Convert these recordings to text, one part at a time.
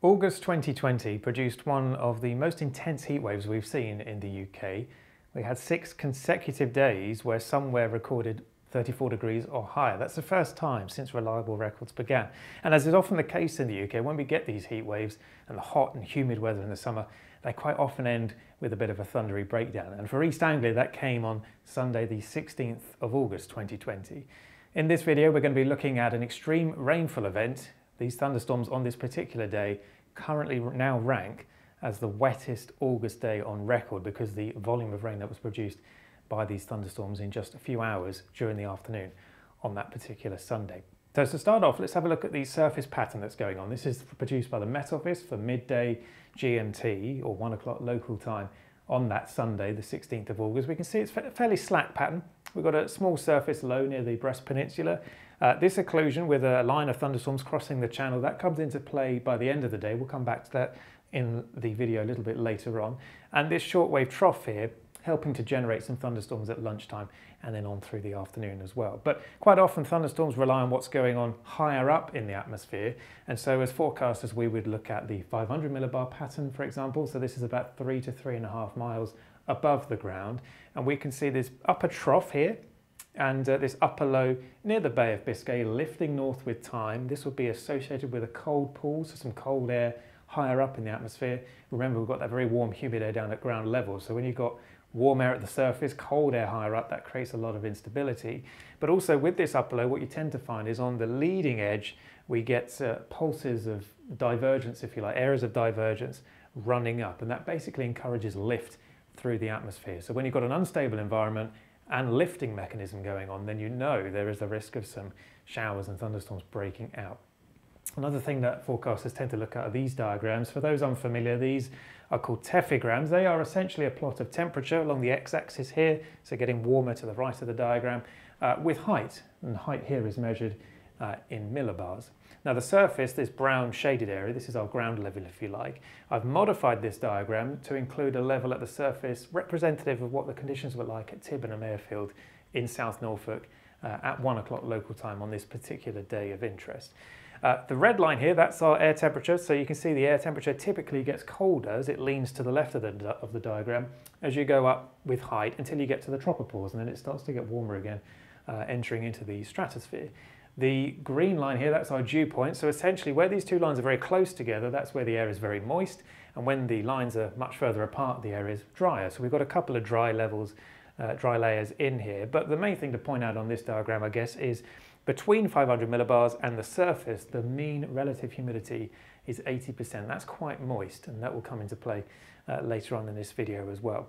August 2020 produced one of the most intense heat waves we've seen in the UK. We had six consecutive days where somewhere recorded 34 degrees or higher. That's the first time since reliable records began. And as is often the case in the UK, when we get these heat waves and the hot and humid weather in the summer, they quite often end with a bit of a thundery breakdown. And for East Anglia, that came on Sunday, the 16th of August 2020. In this video, we're going to be looking at an extreme rainfall event these thunderstorms on this particular day currently now rank as the wettest August day on record because the volume of rain that was produced by these thunderstorms in just a few hours during the afternoon on that particular Sunday. So to start off, let's have a look at the surface pattern that's going on. This is produced by the Met Office for midday GMT or one o'clock local time on that Sunday, the 16th of August. We can see it's a fairly slack pattern. We've got a small surface low near the Brest Peninsula uh, this occlusion with a line of thunderstorms crossing the channel, that comes into play by the end of the day. We'll come back to that in the video a little bit later on. And this shortwave trough here helping to generate some thunderstorms at lunchtime and then on through the afternoon as well. But quite often thunderstorms rely on what's going on higher up in the atmosphere. And so as forecasters, we would look at the 500 millibar pattern, for example. So this is about three to three and a half miles above the ground. And we can see this upper trough here and uh, this upper low near the Bay of Biscay lifting north with time. This will be associated with a cold pool, so some cold air higher up in the atmosphere. Remember, we've got that very warm, humid air down at ground level. So when you've got warm air at the surface, cold air higher up, that creates a lot of instability. But also with this upper low, what you tend to find is on the leading edge, we get uh, pulses of divergence, if you like, areas of divergence running up. And that basically encourages lift through the atmosphere. So when you've got an unstable environment, and lifting mechanism going on, then you know there is a risk of some showers and thunderstorms breaking out. Another thing that forecasters tend to look at are these diagrams. For those unfamiliar, these are called tephigrams. They are essentially a plot of temperature along the x-axis here, so getting warmer to the right of the diagram, uh, with height. And height here is measured uh, in millibars. Now the surface, this brown shaded area, this is our ground level if you like. I've modified this diagram to include a level at the surface representative of what the conditions were like at Tibenham Airfield in South Norfolk uh, at one o'clock local time on this particular day of interest. Uh, the red line here, that's our air temperature. So you can see the air temperature typically gets colder as it leans to the left of the, of the diagram as you go up with height until you get to the tropopause and then it starts to get warmer again, uh, entering into the stratosphere. The green line here, that's our dew point. So essentially where these two lines are very close together, that's where the air is very moist. And when the lines are much further apart, the air is drier. So we've got a couple of dry levels, uh, dry layers in here. But the main thing to point out on this diagram, I guess, is between 500 millibars and the surface, the mean relative humidity is 80%. That's quite moist and that will come into play uh, later on in this video as well.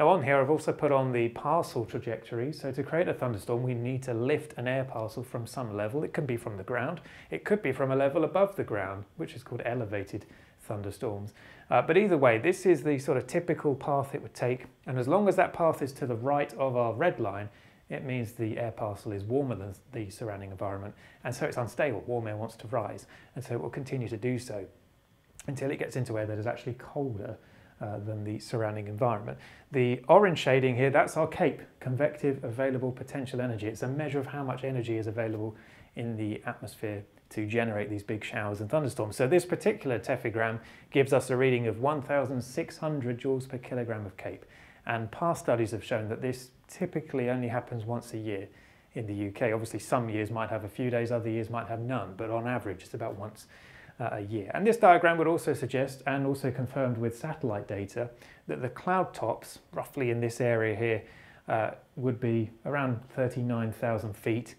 Now on here I've also put on the parcel trajectory. So to create a thunderstorm we need to lift an air parcel from some level. It can be from the ground, it could be from a level above the ground which is called elevated thunderstorms. Uh, but either way this is the sort of typical path it would take and as long as that path is to the right of our red line it means the air parcel is warmer than the surrounding environment and so it's unstable. Warm air wants to rise and so it will continue to do so until it gets into air that is actually colder uh, than the surrounding environment. The orange shading here, that's our CAPE, convective available potential energy. It's a measure of how much energy is available in the atmosphere to generate these big showers and thunderstorms. So this particular tephigram gives us a reading of 1,600 joules per kilogram of CAPE. And past studies have shown that this typically only happens once a year in the UK. Obviously some years might have a few days, other years might have none, but on average it's about once a year. And this diagram would also suggest, and also confirmed with satellite data, that the cloud tops, roughly in this area here, uh, would be around 39,000 feet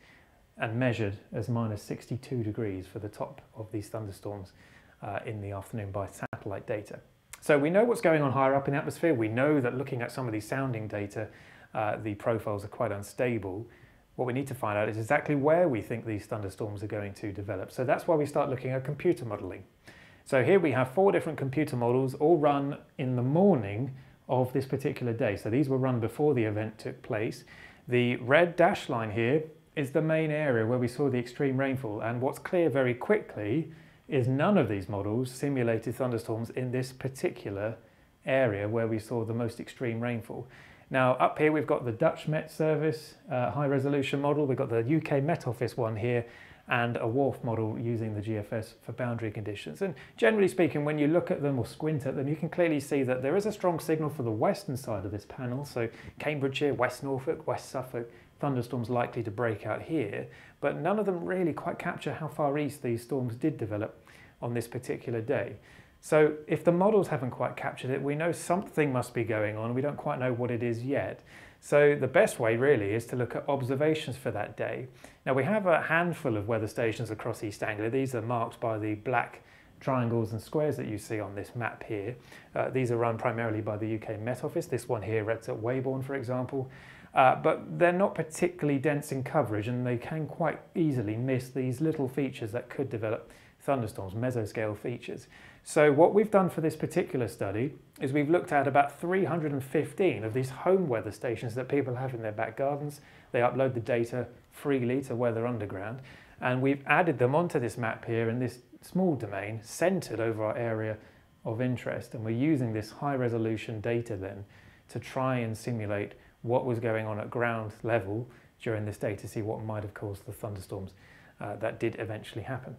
and measured as minus 62 degrees for the top of these thunderstorms uh, in the afternoon by satellite data. So we know what's going on higher up in the atmosphere. We know that looking at some of these sounding data, uh, the profiles are quite unstable what we need to find out is exactly where we think these thunderstorms are going to develop. So that's why we start looking at computer modeling. So here we have four different computer models all run in the morning of this particular day. So these were run before the event took place. The red dash line here is the main area where we saw the extreme rainfall. And what's clear very quickly is none of these models simulated thunderstorms in this particular area where we saw the most extreme rainfall. Now up here we've got the Dutch Met Service uh, high resolution model, we've got the UK Met Office one here, and a WRF model using the GFS for boundary conditions. And generally speaking, when you look at them or squint at them, you can clearly see that there is a strong signal for the western side of this panel. So Cambridgeshire, West Norfolk, West Suffolk, thunderstorms likely to break out here, but none of them really quite capture how far east these storms did develop on this particular day. So if the models haven't quite captured it, we know something must be going on. We don't quite know what it is yet. So the best way really is to look at observations for that day. Now we have a handful of weather stations across East Anglia. These are marked by the black triangles and squares that you see on this map here. Uh, these are run primarily by the UK Met Office. This one here at Weybourne, for example. Uh, but they're not particularly dense in coverage and they can quite easily miss these little features that could develop thunderstorms, mesoscale features. So what we've done for this particular study is we've looked at about 315 of these home weather stations that people have in their back gardens. They upload the data freely to Weather Underground and we've added them onto this map here in this small domain centered over our area of interest and we're using this high resolution data then to try and simulate what was going on at ground level during this day to see what might have caused the thunderstorms uh, that did eventually happen.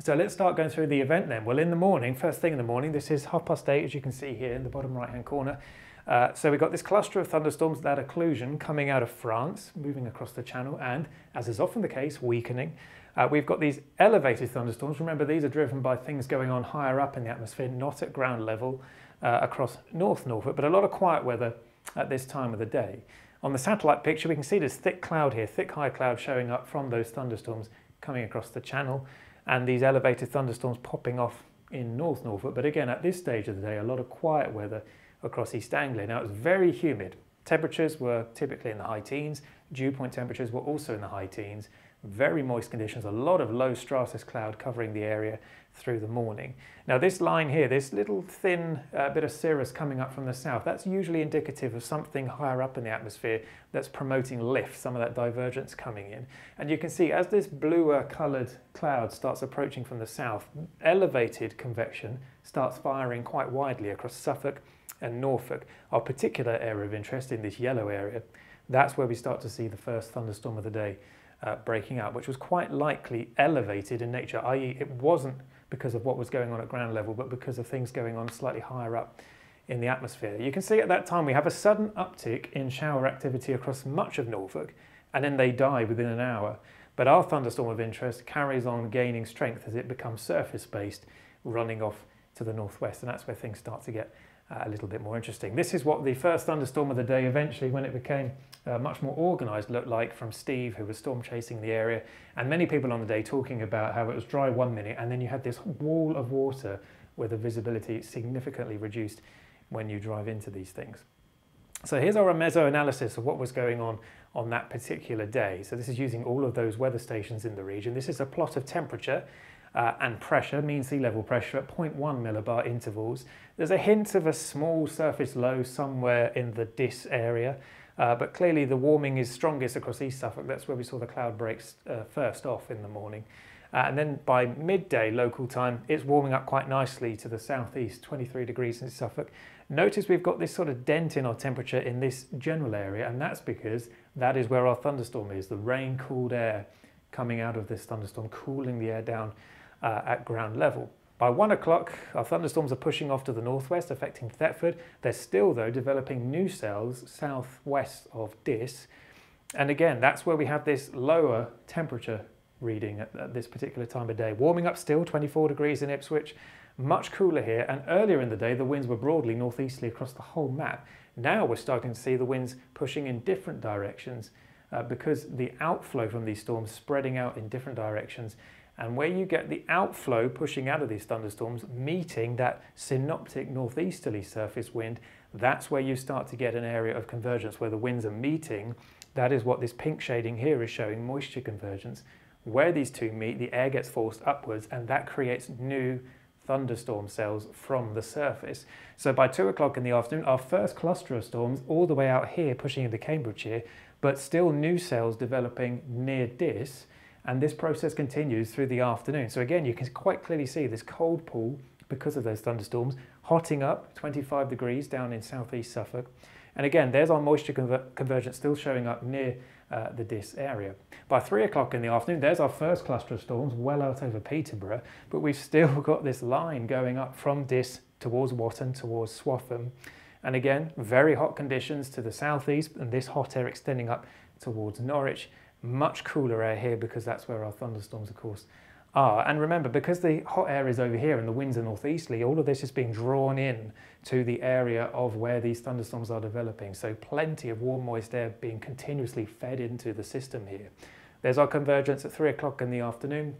So let's start going through the event then. Well, in the morning, first thing in the morning, this is half past eight, as you can see here in the bottom right-hand corner. Uh, so we've got this cluster of thunderstorms, that occlusion coming out of France, moving across the channel, and as is often the case, weakening. Uh, we've got these elevated thunderstorms. Remember, these are driven by things going on higher up in the atmosphere, not at ground level uh, across North Norfolk, but a lot of quiet weather at this time of the day. On the satellite picture, we can see this thick cloud here, thick high cloud showing up from those thunderstorms coming across the channel and these elevated thunderstorms popping off in North Norfolk. But again, at this stage of the day, a lot of quiet weather across East Anglia. Now, it was very humid. Temperatures were typically in the high teens. Dew point temperatures were also in the high teens very moist conditions, a lot of low stratus cloud covering the area through the morning. Now this line here, this little thin uh, bit of cirrus coming up from the south, that's usually indicative of something higher up in the atmosphere that's promoting lift, some of that divergence coming in. And you can see as this bluer coloured cloud starts approaching from the south, elevated convection starts firing quite widely across Suffolk and Norfolk. Our particular area of interest in this yellow area, that's where we start to see the first thunderstorm of the day uh, breaking out, which was quite likely elevated in nature, i.e. it wasn't because of what was going on at ground level, but because of things going on slightly higher up in the atmosphere. You can see at that time we have a sudden uptick in shower activity across much of Norfolk, and then they die within an hour. But our thunderstorm of interest carries on gaining strength as it becomes surface-based, running off to the northwest, and that's where things start to get uh, a little bit more interesting. This is what the first thunderstorm of the day eventually, when it became uh, much more organised, looked like from Steve, who was storm chasing the area, and many people on the day talking about how it was dry one minute, and then you had this wall of water where the visibility significantly reduced when you drive into these things. So here's our meso analysis of what was going on on that particular day. So this is using all of those weather stations in the region. This is a plot of temperature uh, and pressure, mean sea level pressure at 0.1 millibar intervals. There's a hint of a small surface low somewhere in the Diss area, uh, but clearly the warming is strongest across East Suffolk. That's where we saw the cloud breaks uh, first off in the morning. Uh, and then by midday local time, it's warming up quite nicely to the southeast, 23 degrees in Suffolk. Notice we've got this sort of dent in our temperature in this general area, and that's because that is where our thunderstorm is, the rain cooled air coming out of this thunderstorm, cooling the air down uh, at ground level. By one o'clock, our thunderstorms are pushing off to the northwest, affecting Thetford. They're still, though, developing new cells southwest of Diss. And again, that's where we have this lower temperature reading at, at, this particular time of day. Warming up still, 24 degrees in Ipswich, much cooler here. And earlier in the day, the winds were broadly northeasterly across the whole map. Now we're starting to see the winds pushing in different directions uh, because the outflow from these storms spreading out in different directions and where you get the outflow pushing out of these thunderstorms, meeting that synoptic northeasterly surface wind, that's where you start to get an area of convergence where the winds are meeting. That is what this pink shading here is showing, moisture convergence. Where these two meet, the air gets forced upwards and that creates new thunderstorm cells from the surface. So by two o'clock in the afternoon, our first cluster of storms all the way out here pushing into Cambridgeshire, but still new cells developing near Diss and this process continues through the afternoon. So again, you can quite clearly see this cold pool because of those thunderstorms, hotting up 25 degrees down in southeast Suffolk. And again, there's our moisture conver convergence still showing up near uh, the Diss area. By three o'clock in the afternoon, there's our first cluster of storms well out over Peterborough, but we've still got this line going up from Diss towards Watton, towards Swaffham. And again, very hot conditions to the southeast and this hot air extending up towards Norwich. Much cooler air here because that's where our thunderstorms, of course, are. And remember, because the hot air is over here and the winds are northeasterly, all of this is being drawn in to the area of where these thunderstorms are developing. So plenty of warm, moist air being continuously fed into the system here. There's our convergence at three o'clock in the afternoon.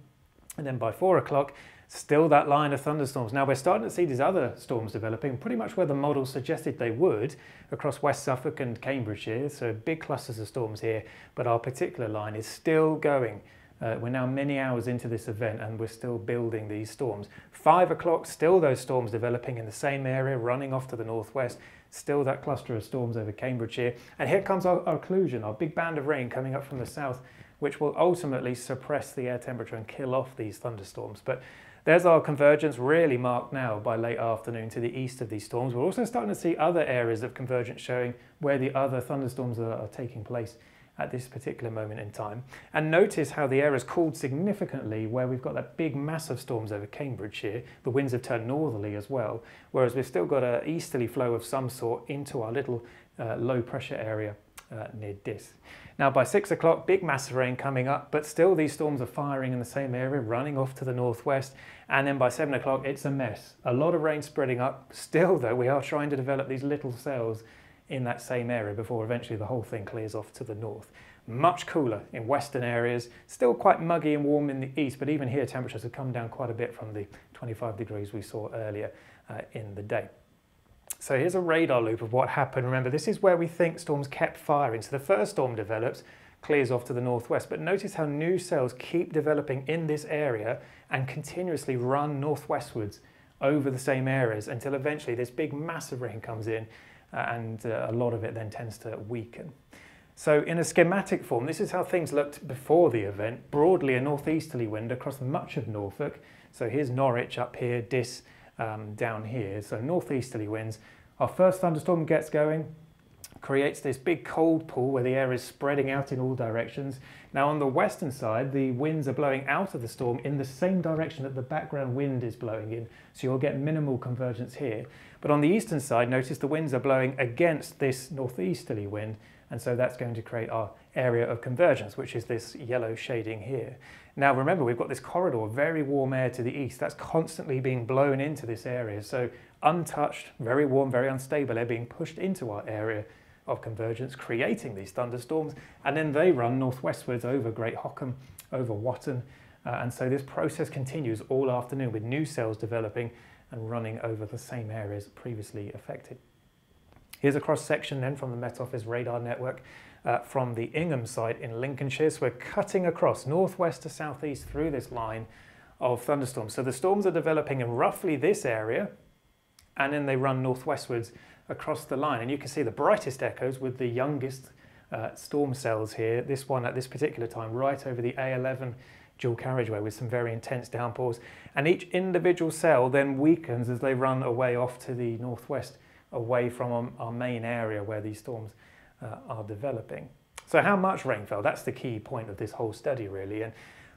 And then by four o'clock, still that line of thunderstorms. Now we're starting to see these other storms developing pretty much where the model suggested they would across West Suffolk and Cambridgeshire. So big clusters of storms here, but our particular line is still going. Uh, we're now many hours into this event and we're still building these storms. Five o'clock, still those storms developing in the same area, running off to the northwest, still that cluster of storms over Cambridgeshire. And here comes our, our occlusion, our big band of rain coming up from the south, which will ultimately suppress the air temperature and kill off these thunderstorms. But there's our convergence really marked now by late afternoon to the east of these storms. We're also starting to see other areas of convergence showing where the other thunderstorms are, are taking place at this particular moment in time. And notice how the air has cooled significantly where we've got that big mass of storms over Cambridgeshire. The winds have turned northerly as well, whereas we've still got an easterly flow of some sort into our little uh, low pressure area uh, near Diss. Now by six o'clock, big mass of rain coming up, but still these storms are firing in the same area, running off to the northwest. And then by seven o'clock, it's a mess. A lot of rain spreading up. Still though, we are trying to develop these little cells in that same area before eventually the whole thing clears off to the north. Much cooler in western areas, still quite muggy and warm in the east, but even here temperatures have come down quite a bit from the 25 degrees we saw earlier uh, in the day. So here's a radar loop of what happened. Remember, this is where we think storms kept firing. So the first storm develops, clears off to the northwest, but notice how new cells keep developing in this area and continuously run northwestwards over the same areas until eventually this big massive rain comes in uh, and uh, a lot of it then tends to weaken. So in a schematic form, this is how things looked before the event. Broadly a northeasterly wind across much of Norfolk. So here's Norwich up here, Diss um, down here. So northeasterly winds. Our first thunderstorm gets going, creates this big cold pool where the air is spreading out in all directions. Now on the western side, the winds are blowing out of the storm in the same direction that the background wind is blowing in. So you'll get minimal convergence here. But on the eastern side, notice the winds are blowing against this northeasterly wind. And so that's going to create our area of convergence, which is this yellow shading here. Now remember, we've got this corridor, very warm air to the east, that's constantly being blown into this area. So untouched, very warm, very unstable air being pushed into our area of convergence, creating these thunderstorms, and then they run northwestwards over Great Hockham, over Watton, uh, and so this process continues all afternoon with new cells developing and running over the same areas previously affected. Here's a cross section then from the Met Office radar network uh, from the Ingham site in Lincolnshire. So we're cutting across northwest to southeast through this line of thunderstorms. So the storms are developing in roughly this area and then they run northwestwards across the line. And you can see the brightest echoes with the youngest uh, storm cells here. This one at this particular time, right over the A11 dual carriageway with some very intense downpours. And each individual cell then weakens as they run away off to the northwest, away from our, main area where these storms uh, are developing. So how much rainfall? That's the key point of this whole study really. And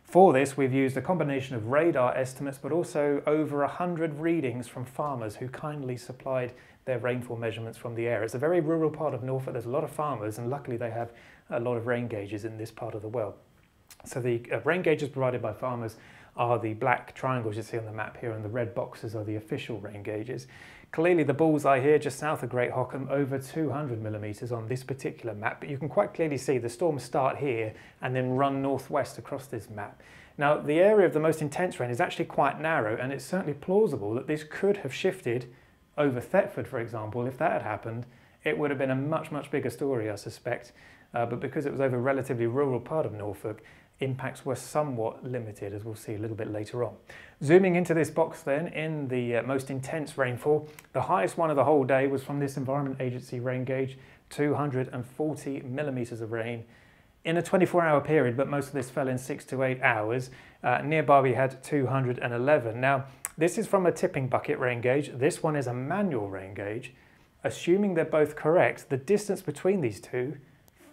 for this, we've used a combination of radar estimates, but also over 100 readings from farmers who kindly supplied their rainfall measurements from the air. It's a very rural part of Norfolk. There's a lot of farmers, and luckily they have a lot of rain gauges in this part of the world. So the uh, rain gauges provided by farmers are the black triangles you see on the map here, and the red boxes are the official rain gauges. Clearly the bullseye here just south of Great Hockham over 200 millimetres on this particular map, but you can quite clearly see the storms start here and then run northwest across this map. Now the area of the most intense rain is actually quite narrow and it's certainly plausible that this could have shifted over Thetford, for example, if that had happened, it would have been a much, much bigger story, I suspect. Uh, but because it was over a relatively rural part of Norfolk, impacts were somewhat limited, as we'll see a little bit later on. Zooming into this box then, in the uh, most intense rainfall, the highest one of the whole day was from this Environment Agency rain gauge, 240 millimetres of rain in a 24-hour period, but most of this fell in six to eight hours. Uh, nearby we had 211. Now, this is from a tipping bucket rain gauge. This one is a manual rain gauge. Assuming they're both correct, the distance between these two,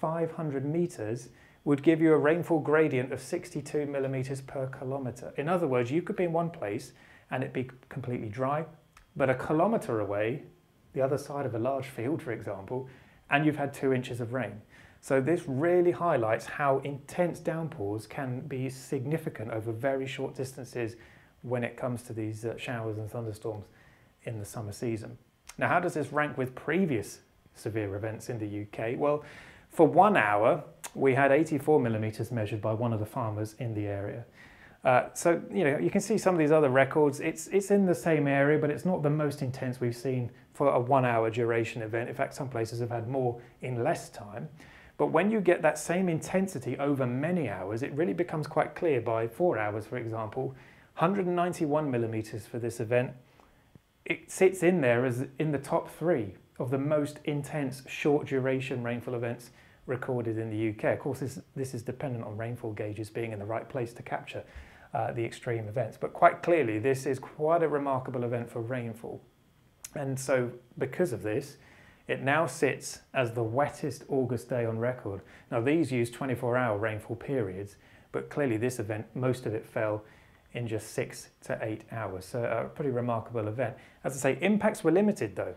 500 meters would give you a rainfall gradient of 62 millimeters per kilometer. In other words, you could be in one place and it be completely dry, but a kilometer away, the other side of a large field, for example, and you've had two inches of rain. So this really highlights how intense downpours can be significant over very short distances when it comes to these uh, showers and thunderstorms in the summer season. Now, how does this rank with previous severe events in the UK? Well, for one hour, we had 84 millimetres measured by one of the farmers in the area. Uh, so, you know, you can see some of these other records. It's, it's in the same area, but it's not the most intense we've seen for a one hour duration event. In fact, some places have had more in less time. But when you get that same intensity over many hours, it really becomes quite clear by four hours, for example, 191 millimetres for this event. It sits in there as in the top three of the most intense short duration rainfall events recorded in the UK. Of course, this, this is dependent on rainfall gauges being in the right place to capture uh, the extreme events. But quite clearly, this is quite a remarkable event for rainfall. And so, because of this, it now sits as the wettest August day on record. Now, these use 24 hour rainfall periods, but clearly, this event, most of it fell in just six to eight hours. So, a pretty remarkable event. As I say, impacts were limited though.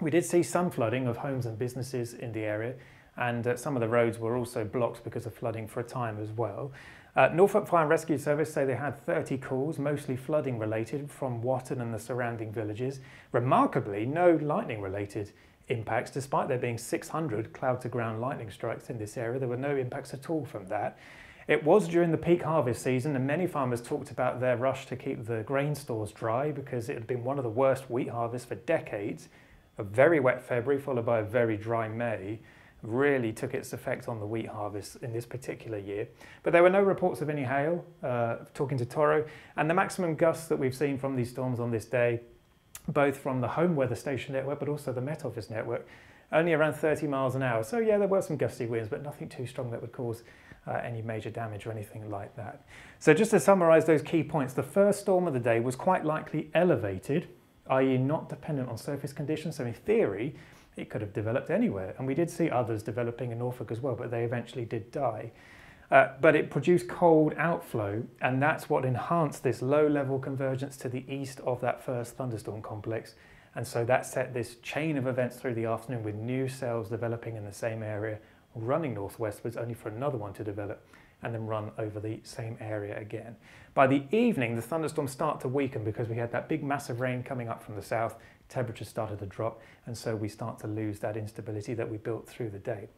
We did see some flooding of homes and businesses in the area, and uh, some of the roads were also blocked because of flooding for a time as well. Uh, Norfolk Fire and Rescue Service say they had 30 calls, mostly flooding related, from Watton and the surrounding villages. Remarkably, no lightning related impacts, despite there being 600 cloud to ground lightning strikes in this area. There were no impacts at all from that. It was during the peak harvest season, and many farmers talked about their rush to keep the grain stores dry because it had been one of the worst wheat harvests for decades. A very wet February, followed by a very dry May really took its effect on the wheat harvest in this particular year. But there were no reports of any hail, uh, talking to TORRO, and the maximum gusts that we've seen from these storms on this day, both from the home weather station network but also the Met Office network, only around 30 miles an hour. So yeah, there were some gusty winds, but nothing too strong that would cause uh, any major damage or anything like that. So just to summarise those key points, the first storm of the day was quite likely elevated, i.e. not dependent on surface conditions. So in theory, it could have developed anywhere. And we did see others developing in Norfolk as well, but they eventually did die. Uh, but it produced cold outflow, and that's what enhanced this low level convergence to the east of that first thunderstorm complex. And so that set this chain of events through the afternoon with new cells developing in the same area, running northwestwards, only for another one to develop and then run over the same area again. By the evening, the thunderstorms start to weaken because we had that big massive rain coming up from the south temperatures started to drop, and so we start to lose that instability that we built through the day.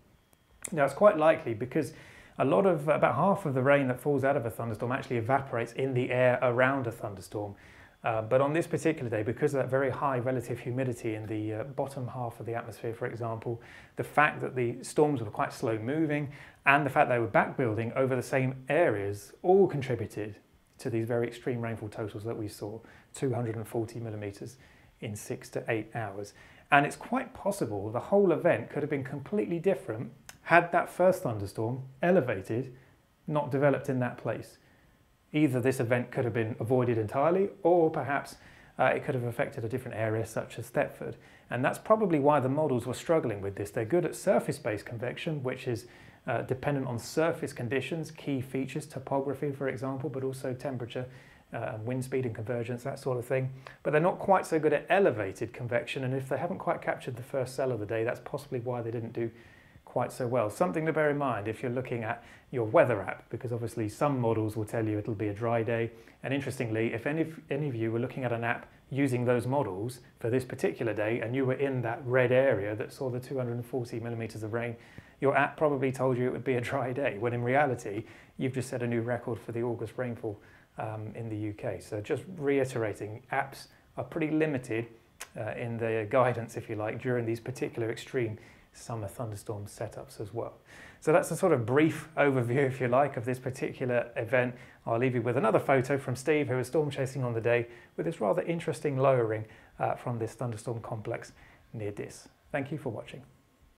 Now, it's quite likely because a lot of, about half of the rain that falls out of a thunderstorm actually evaporates in the air around a thunderstorm. Uh, but on this particular day, because of that very high relative humidity in the uh, bottom half of the atmosphere, for example, the fact that the storms were quite slow moving and the fact they were back building over the same areas all contributed to these very extreme rainfall totals that we saw 240 millimetres in six to eight hours. And it's quite possible the whole event could have been completely different had that first thunderstorm elevated, not developed in that place. Either this event could have been avoided entirely, or perhaps uh, it could have affected a different area such as Thetford. And that's probably why the models were struggling with this. They're good at surface-based convection, which is uh, dependent on surface conditions, key features, topography, for example, but also temperature uh, wind speed and convergence, that sort of thing. But they're not quite so good at elevated convection, and if they haven't quite captured the first cell of the day, that's possibly why they didn't do quite so well. Something to bear in mind if you're looking at your weather app, because obviously some models will tell you it'll be a dry day. And interestingly, if any of, any of you were looking at an app using those models for this particular day and you were in that red area that saw the 240 millimeters of rain, your app probably told you it would be a dry day, when in reality, you've just set a new record for the August rainfall um, in the UK. So just reiterating, apps are pretty limited uh, in their guidance, if you like, during these particular extreme summer thunderstorm setups as well. So that's a sort of brief overview, if you like, of this particular event. I'll leave you with another photo from Steve, who was storm chasing on the day with this rather interesting lowering uh, from this thunderstorm complex near Diss. Thank you for watching.